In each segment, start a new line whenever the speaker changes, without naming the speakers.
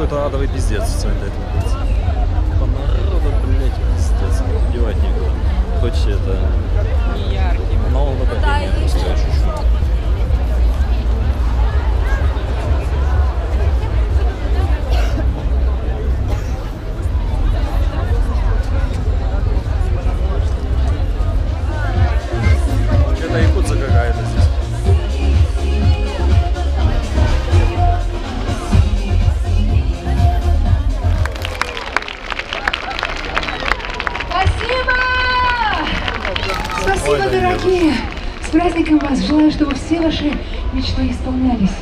какой-то адовый пиздец все это, это блядь. По народу, блядь, пиздец, девать некуда. Хочешь это...
Не яркий.
Нового
поколения. Да,
ваши мечты исполнялись.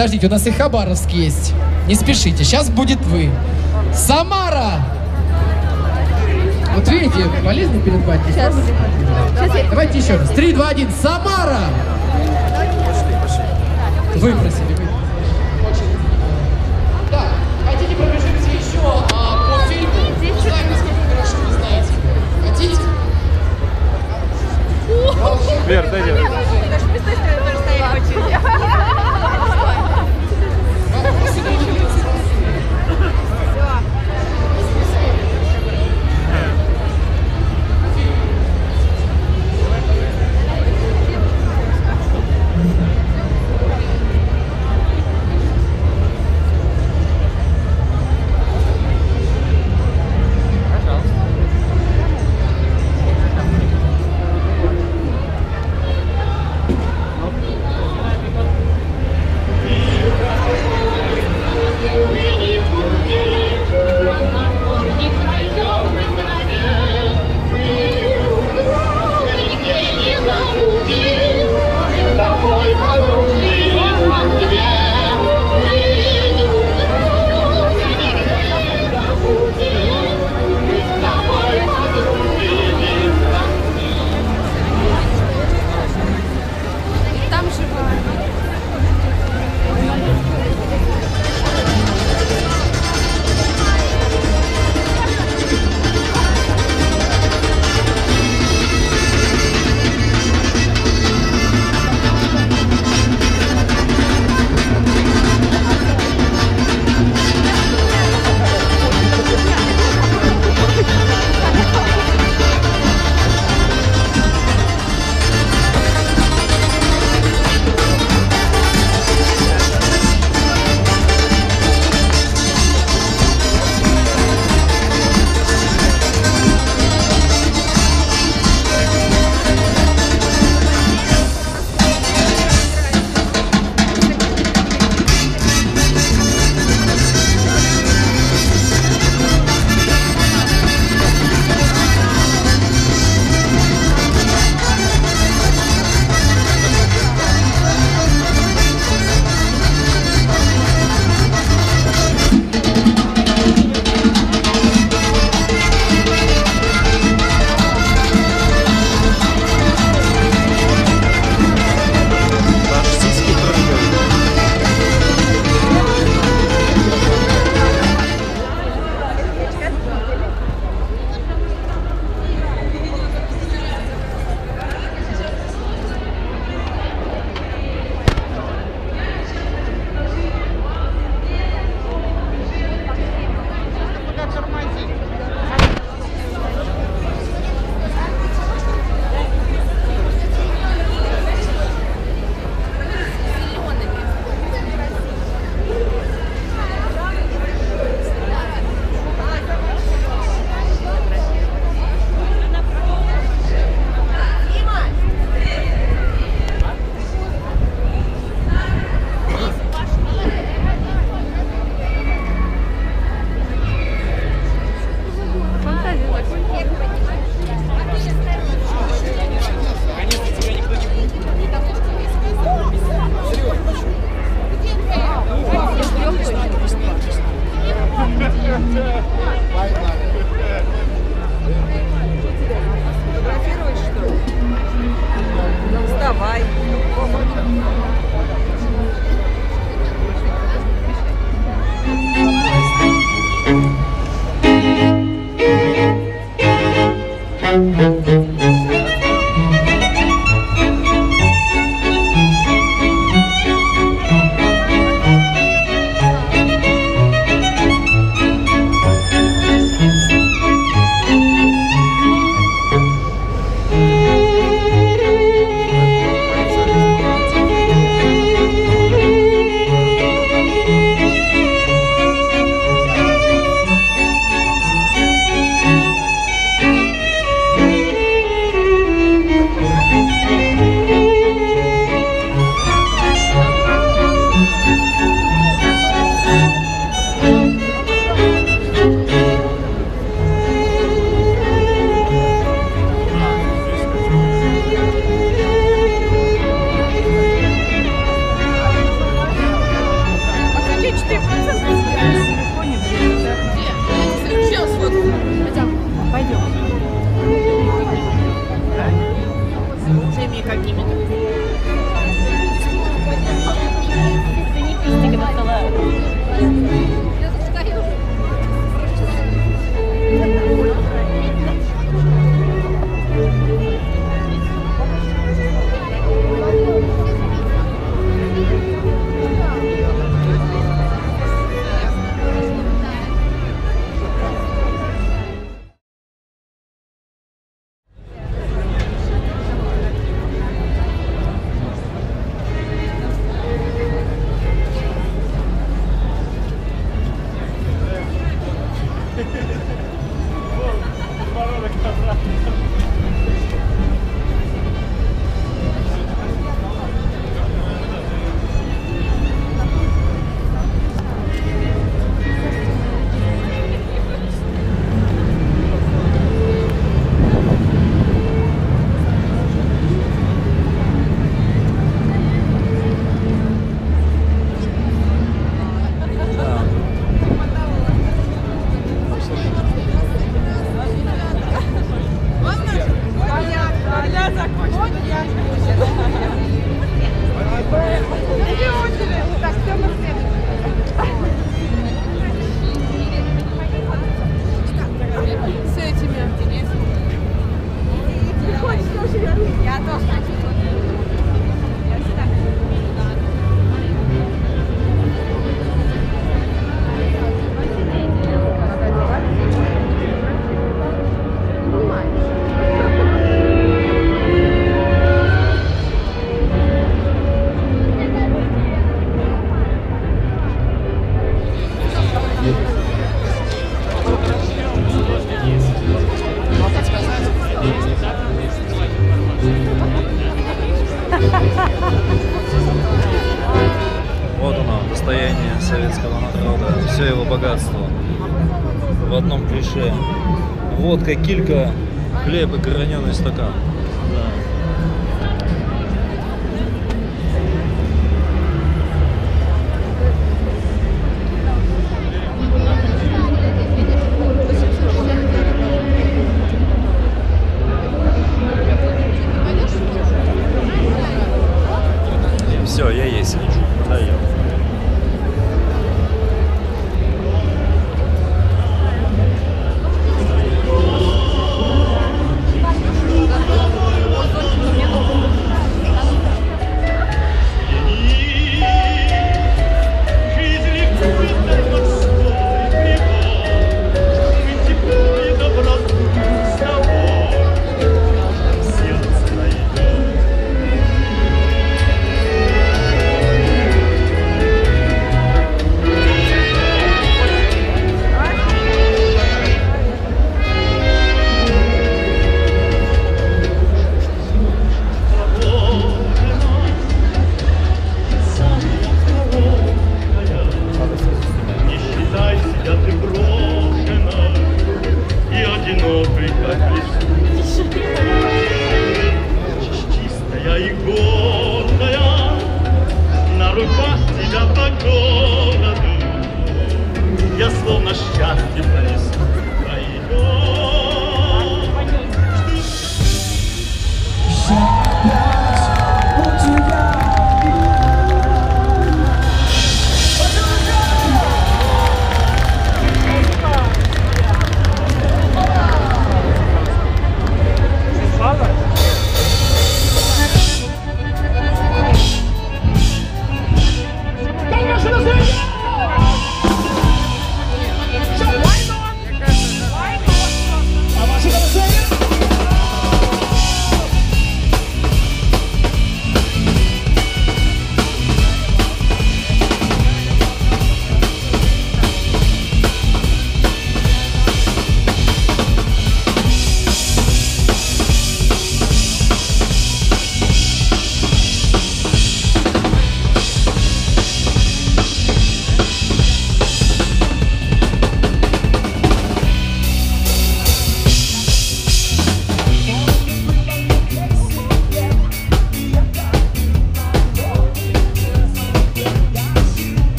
Подождите, у нас и Хабаровск есть. Не спешите, сейчас будет вы. Самара! Вот видите, полезно перед.
Сейчас. Сейчас я...
Давайте еще раз. Три, два, один. Самара! Выбросили, вы. Очень. Да, хотите пробежимся еще а, по фильму? Узнаем, насколько хорошо вы знаете. Хотите?
Вер, дайте. тише. и
годная, На руках тебя по городу, Я словно счастье
понесу
твои.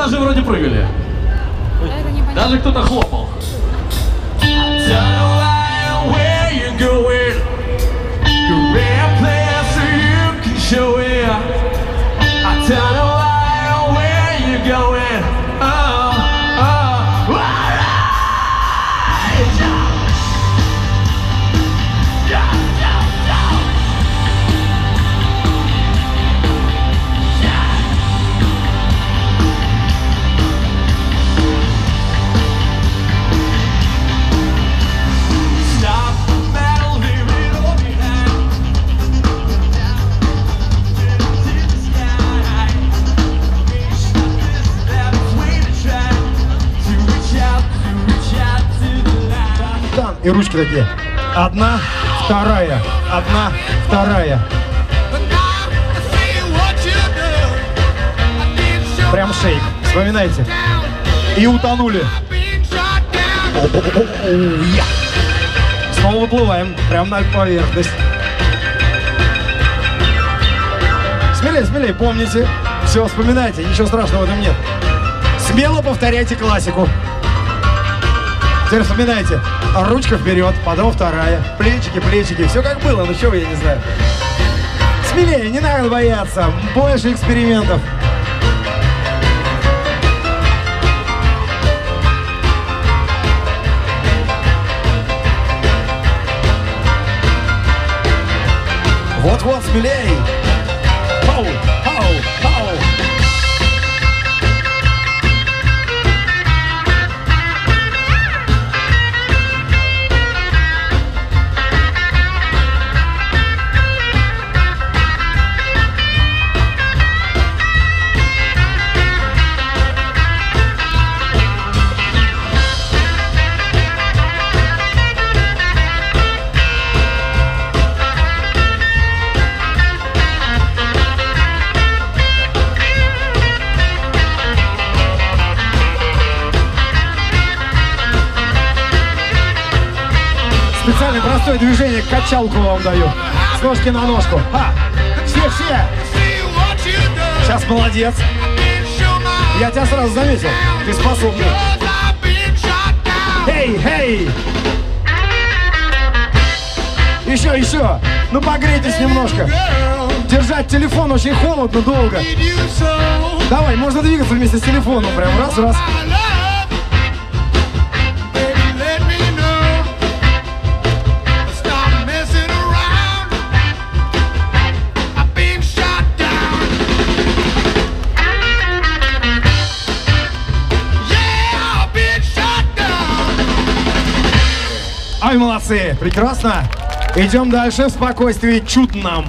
Даже вроде прыгали. Даже кто-то хлопал.
Там ручки такие. Одна, вторая, одна, вторая. Прям шейк. Вспоминайте. И утонули. Снова выплываем. Прям на поверхность. Смелее, смелее, помните. Все, вспоминайте, ничего страшного в этом нет. Смело повторяйте классику. Теперь вспоминайте. Ручка вперед, потом вторая. Плечики, плечики. Все как было, ну чего я не знаю. Смелее, не надо бояться. Больше экспериментов. Вот-вот, смелей. Специально простое движение, качалку вам даю. С ножки на ножку. Ха! Все, все! Сейчас молодец. Я тебя сразу заметил. Ты способный. Эй, эй! Еще, еще! Ну погрейтесь немножко. Держать телефон очень холодно долго. Давай, можно двигаться вместе с телефоном. Прям раз, раз. Молодцы! Прекрасно! Идем дальше в спокойствии чутном.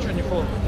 Ничего не холодно.